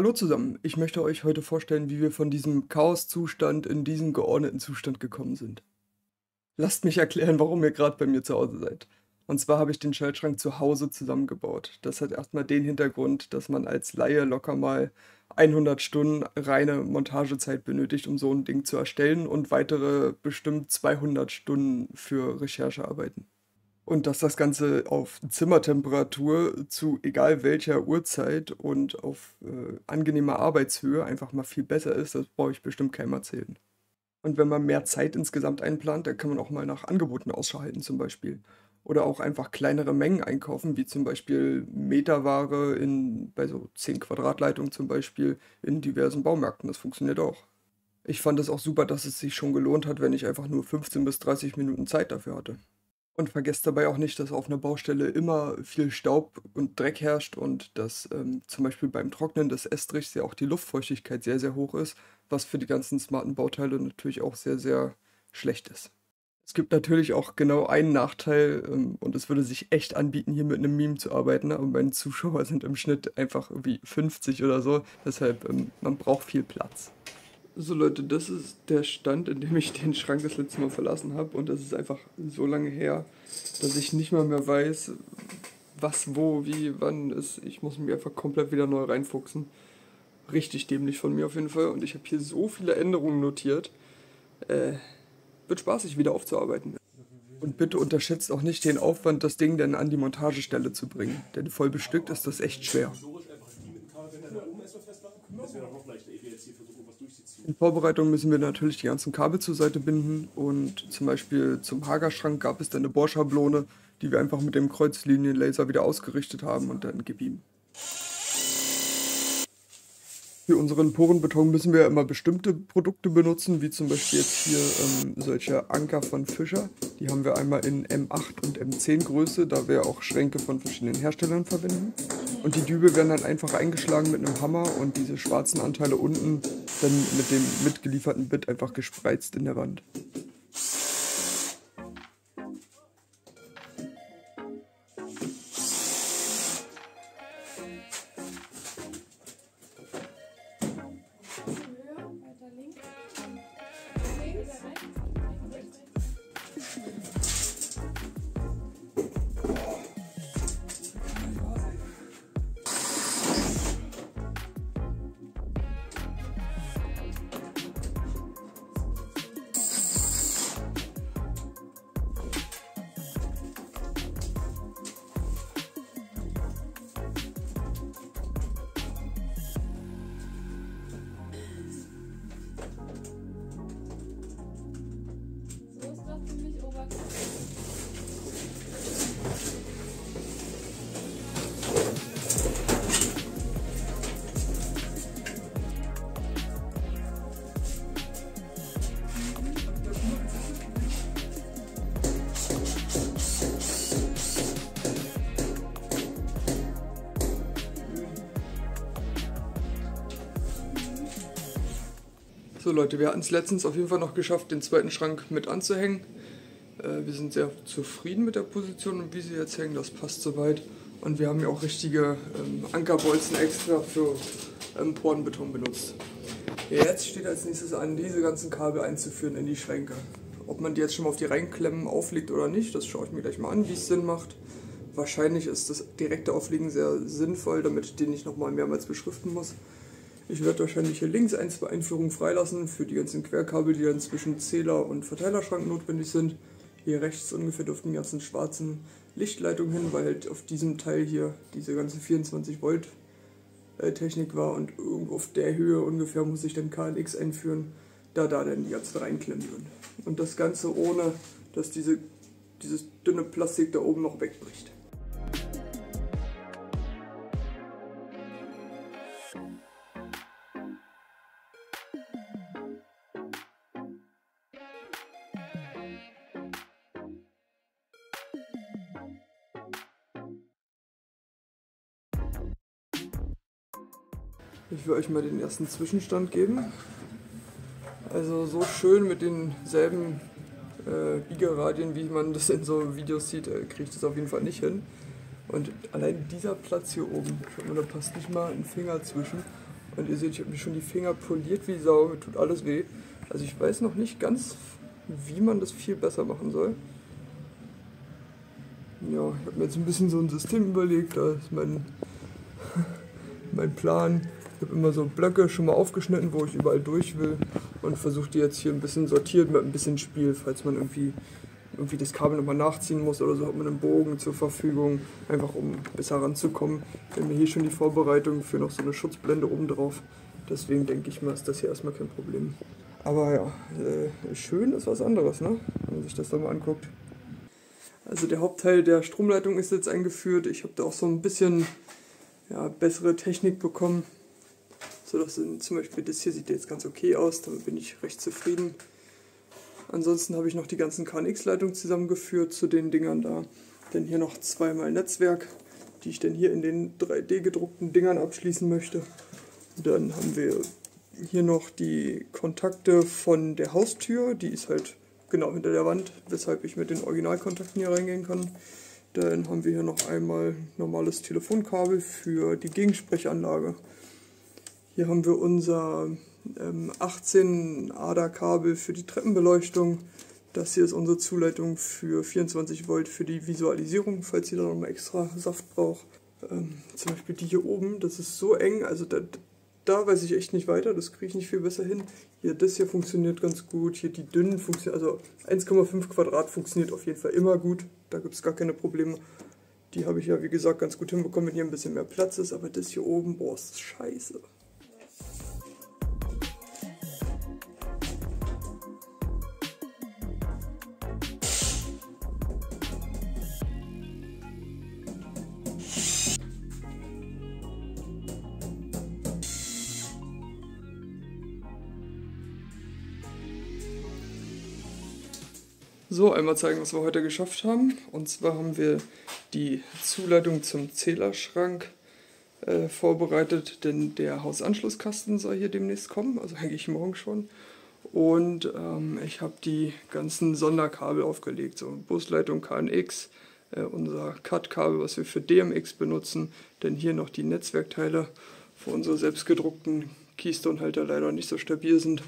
Hallo zusammen, ich möchte euch heute vorstellen, wie wir von diesem Chaoszustand in diesen geordneten Zustand gekommen sind. Lasst mich erklären, warum ihr gerade bei mir zu Hause seid. Und zwar habe ich den Schaltschrank zu Hause zusammengebaut. Das hat erstmal den Hintergrund, dass man als Laie locker mal 100 Stunden reine Montagezeit benötigt, um so ein Ding zu erstellen und weitere bestimmt 200 Stunden für Recherchearbeiten. Und dass das Ganze auf Zimmertemperatur zu egal welcher Uhrzeit und auf äh, angenehmer Arbeitshöhe einfach mal viel besser ist, das brauche ich bestimmt keinem erzählen. Und wenn man mehr Zeit insgesamt einplant, dann kann man auch mal nach Angeboten Ausschau halten zum Beispiel. Oder auch einfach kleinere Mengen einkaufen, wie zum Beispiel Meterware in, bei so 10 Quadratleitungen zum Beispiel in diversen Baumärkten. Das funktioniert auch. Ich fand es auch super, dass es sich schon gelohnt hat, wenn ich einfach nur 15 bis 30 Minuten Zeit dafür hatte. Und vergesst dabei auch nicht, dass auf einer Baustelle immer viel Staub und Dreck herrscht und dass ähm, zum Beispiel beim Trocknen des Estrichs ja auch die Luftfeuchtigkeit sehr, sehr hoch ist, was für die ganzen smarten Bauteile natürlich auch sehr, sehr schlecht ist. Es gibt natürlich auch genau einen Nachteil ähm, und es würde sich echt anbieten, hier mit einem Meme zu arbeiten, aber meine Zuschauer sind im Schnitt einfach irgendwie 50 oder so, deshalb ähm, man braucht viel Platz. So Leute, das ist der Stand, in dem ich den Schrank das letzte Mal verlassen habe und das ist einfach so lange her, dass ich nicht mal mehr weiß, was, wo, wie, wann ist. Ich muss mich einfach komplett wieder neu reinfuchsen. Richtig dämlich von mir auf jeden Fall und ich habe hier so viele Änderungen notiert. Äh, wird spaßig wieder aufzuarbeiten. Und bitte unterschätzt auch nicht den Aufwand, das Ding dann an die Montagestelle zu bringen, denn voll bestückt ist das echt schwer. In Vorbereitung müssen wir natürlich die ganzen Kabel zur Seite binden und zum Beispiel zum Hagerschrank gab es dann eine Bohrschablone, die wir einfach mit dem Kreuzlinienlaser wieder ausgerichtet haben und dann ihm. Für unseren Porenbeton müssen wir immer bestimmte Produkte benutzen, wie zum Beispiel jetzt hier ähm, solche Anker von Fischer. Die haben wir einmal in M8 und M10 Größe, da wir auch Schränke von verschiedenen Herstellern verwenden. Und die Dübel werden dann einfach eingeschlagen mit einem Hammer und diese schwarzen Anteile unten dann mit dem mitgelieferten Bit einfach gespreizt in der Wand. So Leute, wir hatten es letztens auf jeden Fall noch geschafft, den zweiten Schrank mit anzuhängen. Äh, wir sind sehr zufrieden mit der Position und wie sie jetzt hängen, das passt soweit. Und wir haben ja auch richtige ähm, Ankerbolzen extra für ähm, Portenbeton benutzt. Jetzt steht als nächstes an, diese ganzen Kabel einzuführen in die Schränke. Ob man die jetzt schon mal auf die Reinklemmen auflegt oder nicht, das schaue ich mir gleich mal an, wie es Sinn macht. Wahrscheinlich ist das direkte Auflegen sehr sinnvoll, damit ich den nicht nochmal mehrmals beschriften muss. Ich werde wahrscheinlich hier links ein, zwei Einführungen freilassen für die ganzen Querkabel, die dann zwischen Zähler und Verteilerschrank notwendig sind. Hier rechts ungefähr dürften die ganzen schwarzen Lichtleitungen hin, weil halt auf diesem Teil hier diese ganze 24 Volt äh, Technik war und irgendwo auf der Höhe ungefähr muss ich dann KNX einführen, da da dann die ganzen reinklemmen würden. Und das Ganze ohne, dass diese, dieses dünne Plastik da oben noch wegbricht. Ich will euch mal den ersten Zwischenstand geben. Also so schön mit denselben äh, Biegeradien, wie man das in so Videos sieht, äh, kriege ich das auf jeden Fall nicht hin. Und allein dieser Platz hier oben, da passt nicht mal ein Finger zwischen. Und ihr seht, ich habe mir schon die Finger poliert wie Sau, mir tut alles weh. Also ich weiß noch nicht ganz, wie man das viel besser machen soll. Ja, ich habe mir jetzt ein bisschen so ein System überlegt, da ist mein, mein Plan. Ich habe immer so Blöcke schon mal aufgeschnitten, wo ich überall durch will und versuche die jetzt hier ein bisschen sortiert mit ein bisschen Spiel, falls man irgendwie, irgendwie das Kabel nochmal nachziehen muss oder so, hat man einen Bogen zur Verfügung, einfach um besser ranzukommen. Wir haben hier schon die Vorbereitung für noch so eine Schutzblende oben drauf. Deswegen denke ich mal, ist das hier erstmal kein Problem. Aber ja, äh, schön ist was anderes, ne? wenn man sich das da mal anguckt. Also der Hauptteil der Stromleitung ist jetzt eingeführt. Ich habe da auch so ein bisschen ja, bessere Technik bekommen. So dass zum Beispiel das hier sieht jetzt ganz okay aus, damit bin ich recht zufrieden. Ansonsten habe ich noch die ganzen KNX-Leitungen zusammengeführt zu den Dingern da. Denn hier noch zweimal Netzwerk, die ich dann hier in den 3D gedruckten Dingern abschließen möchte. Dann haben wir hier noch die Kontakte von der Haustür, die ist halt genau hinter der Wand, weshalb ich mit den Originalkontakten hier reingehen kann. Dann haben wir hier noch einmal normales Telefonkabel für die Gegensprechanlage. Hier haben wir unser ähm, 18 Ader-Kabel für die Treppenbeleuchtung. Das hier ist unsere Zuleitung für 24 Volt für die Visualisierung, falls ihr da nochmal extra Saft braucht. Ähm, zum Beispiel die hier oben, das ist so eng, also da, da weiß ich echt nicht weiter, das kriege ich nicht viel besser hin. Hier, das hier funktioniert ganz gut, hier die dünnen funktionieren, also 1,5 Quadrat funktioniert auf jeden Fall immer gut, da gibt es gar keine Probleme. Die habe ich ja, wie gesagt, ganz gut hinbekommen, wenn hier ein bisschen mehr Platz ist, aber das hier oben, boah, ist scheiße. So, einmal zeigen, was wir heute geschafft haben. Und zwar haben wir die Zuleitung zum Zählerschrank äh, vorbereitet, denn der Hausanschlusskasten soll hier demnächst kommen, also eigentlich morgen schon. Und ähm, ich habe die ganzen Sonderkabel aufgelegt, so Busleitung KNX, äh, unser CAT-Kabel, was wir für DMX benutzen, denn hier noch die Netzwerkteile, wo unsere selbstgedruckten Keystone-Halter leider nicht so stabil sind.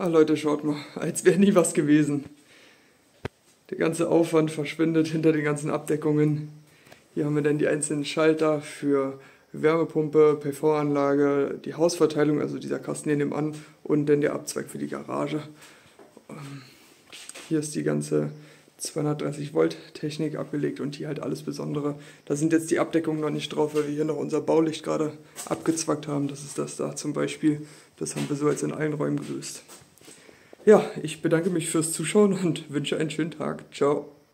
Ah Leute, schaut mal, als wäre nie was gewesen. Der ganze Aufwand verschwindet hinter den ganzen Abdeckungen. Hier haben wir dann die einzelnen Schalter für Wärmepumpe, PV-Anlage, die Hausverteilung, also dieser Kasten hier nebenan und dann der Abzweig für die Garage. Ähm, hier ist die ganze 230 Volt Technik abgelegt und hier halt alles Besondere. Da sind jetzt die Abdeckungen noch nicht drauf, weil wir hier noch unser Baulicht gerade abgezwackt haben. Das ist das da zum Beispiel. Das haben wir so jetzt in allen Räumen gelöst. Ja, ich bedanke mich fürs Zuschauen und wünsche einen schönen Tag. Ciao.